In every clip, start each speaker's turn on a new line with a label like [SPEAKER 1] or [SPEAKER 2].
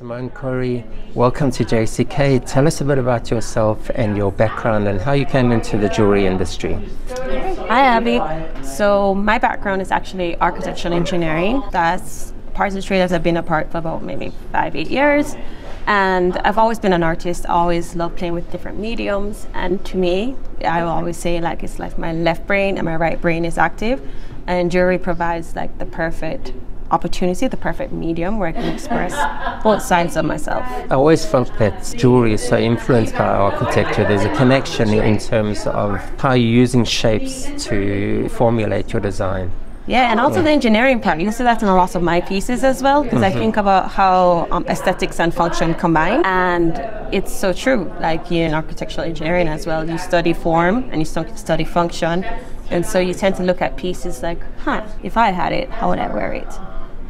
[SPEAKER 1] Symoné Currie, welcome to JCK. Tell us a bit about yourself and your background and how you came into the jewelry industry.
[SPEAKER 2] Hi, Abby. So, my background is actually architectural engineering. That's parts of the trade that I've been a part for about maybe five, eight years. And I've always been an artist, always loved playing with different mediums. And to me, I will always say like it's like my left brain and my right brain is active. And jewelry provides like the perfect opportunity, the perfect medium where I can express both sides of myself.
[SPEAKER 1] I always felt that jewelry is so influenced by architecture. There's a connection in terms of how you're using shapes to formulate your design.
[SPEAKER 2] Yeah, and also the engineering part. You see that in a lot of my pieces as well, because mm-hmm. I think about how um, aesthetics and function combine, and it's so true. Like in architectural engineering as well, you study form and you study function, and so you tend to look at pieces like, huh, if I had it, how would I wear it?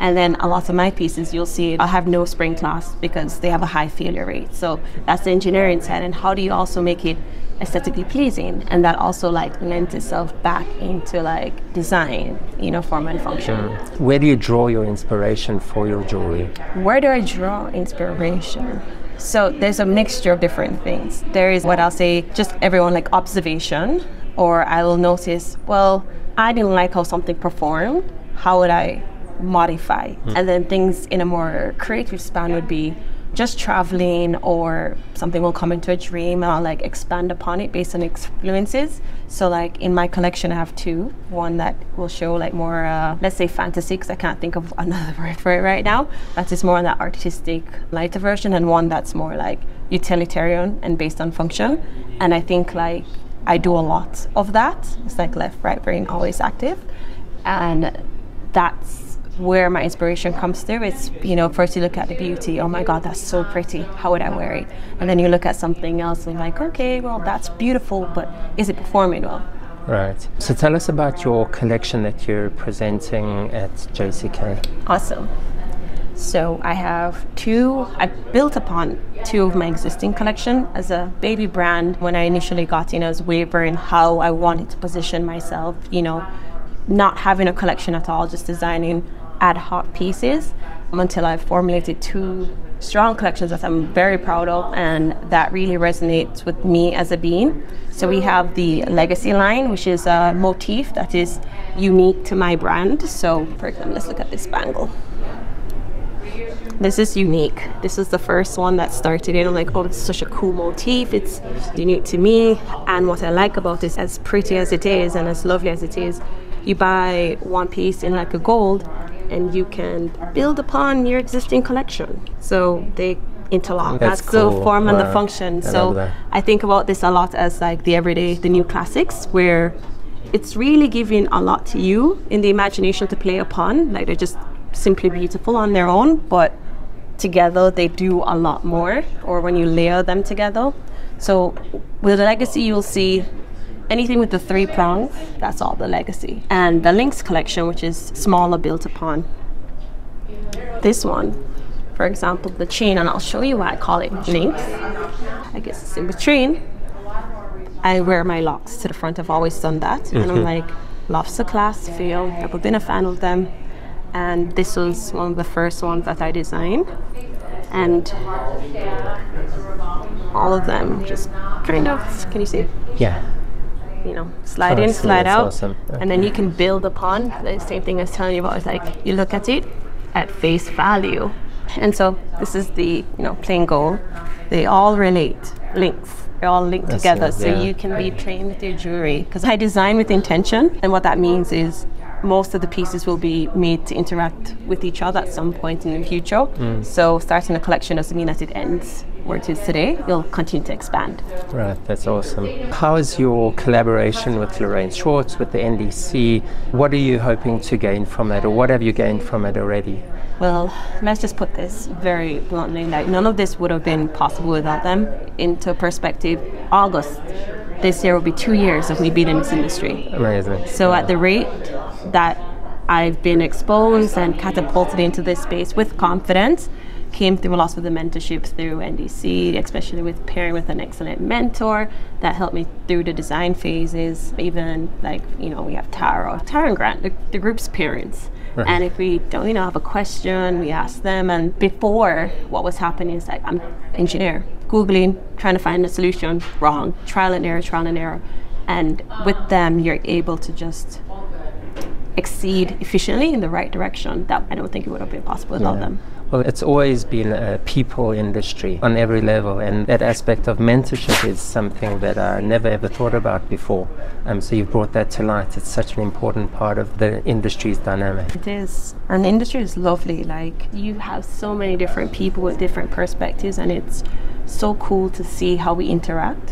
[SPEAKER 2] And then a lot of my pieces, you'll see I have no spring clasp because they have a high failure rate. So that's the engineering side. And how do you also make it aesthetically pleasing? And that also like lends itself back into like design, you know, form and function. Mm.
[SPEAKER 1] Where do you draw your inspiration for your jewelry?
[SPEAKER 2] Where do I draw inspiration? So there's a mixture of different things. There is what I'll say, just everyone like observation, or I will notice, well, I didn't like how something performed. How would I modify. Mm. And then things in a more creative span would be just traveling or something will come into a dream and I'll like expand upon it based on influences. So like in my collection I have two. One that will show like more uh, let's say fantasy because I can't think of another word for it right now. That is more on that artistic lighter version and one that's more like utilitarian and based on function. And I think like I do a lot of that. It's like left, right brain always active. And that's where my inspiration comes through. It's, you know, first you look at the beauty, oh my God, that's so pretty. How would I wear it? And then you look at something else and like, okay, well, that's beautiful, but is it performing well?
[SPEAKER 1] Right. So tell us about your collection that you're presenting at JCK.
[SPEAKER 2] Awesome. So I have two, I built upon two of my existing collection as a baby brand. When I initially got in, I was wavering how I wanted to position myself, you know, not having a collection at all, just designing ad hoc pieces until I formulated two strong collections that I'm very proud of and that really resonates with me as a being. So we have the legacy line, which is a motif that is unique to my brand. So for example, let's look at this bangle. This is unique. This is the first one that started it. I'm like, oh, it's such a cool motif. It's unique to me. And what I like about this, as pretty as it is and as lovely as it is, you buy one piece in like a gold and you can build upon your existing collection. So they interlock. That's, That's cool. the form and the function. I so I think about this a lot as like the everyday, the new classics, where it's really giving a lot to you in the imagination to play upon. Like they're just simply beautiful on their own, but together they do a lot more, or when you layer them together. So with the legacy, you'll see anything with the three prongs, that's all the legacy. And the links collection, which is smaller built upon this one. For example, the chain, and I'll show you why I call it links. I guess it's in between. I wear my locks to the front. I've always done that. Mm-hmm. And I'm like, lobster clasp feel. I've been a fan of them. And this was one of the first ones that I designed. And all of them just kind of, can you see?
[SPEAKER 1] Yeah
[SPEAKER 2] you know, slide in, slide out, awesome. and then you can build upon the same thing as telling you about. It's like you look at it at face value, and so this is the you know plain gold. They all relate, links. They're all linked That's together, it, so you can be playing with your jewelry. Because I design with intention, and what that means is most of the pieces will be made to interact with each other at some point in the future. Mm. So starting a collection doesn't mean that it ends where it is today. You'll continue to expand.
[SPEAKER 1] Right, that's awesome. How is your collaboration with Lorraine Schwartz, with the NDC? What are you hoping to gain from it, or what have you gained from it already?
[SPEAKER 2] Well, let's just put this very bluntly. Like none of this would have been possible without them. Into perspective, August this year will be two years of me being in this industry.
[SPEAKER 1] Amazing.
[SPEAKER 2] So at the rate that I've been exposed and catapulted into this space with confidence, came through a lot with the mentorship through NDC, especially with pairing with an excellent mentor that helped me through the design phases. Even like, you know, we have Tara, Tara and Grant, the, the group's parents. And if we don't, you know, have a question, we ask them. And before, what was happening is like, I'm engineer, googling, trying to find a solution, wrong, trial and error, trial and error. And with them, you're able to just exceed efficiently in the right direction. That I don't think it would have been possible without
[SPEAKER 1] Yeah.
[SPEAKER 2] them.
[SPEAKER 1] Well, it's always been a people industry on every level, and that aspect of mentorship is something that I never ever thought about before. Um, so you've brought that to light. It's such an important part of the industry's dynamic.
[SPEAKER 2] It is. And the industry is lovely. Like, you have so many different people with different perspectives, and it's so cool to see how we interact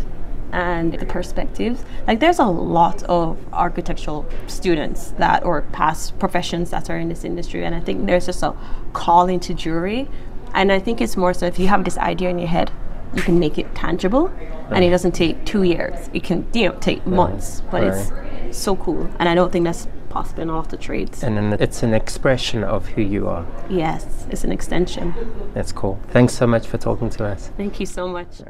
[SPEAKER 2] and the perspectives. Like, there's a lot of architectural students that, or past professions that are in this industry, and I think there's just a call into jewelry And I think it's more so if you have this idea in your head, you can make it tangible, and it doesn't take two years. It can, you know, take months, but it's so cool. And I don't think that's possible in all of the trades.
[SPEAKER 1] And then it's an expression of who you are.
[SPEAKER 2] Yes, it's an extension.
[SPEAKER 1] That's cool. Thanks so much for talking to us.
[SPEAKER 2] Thank you so much.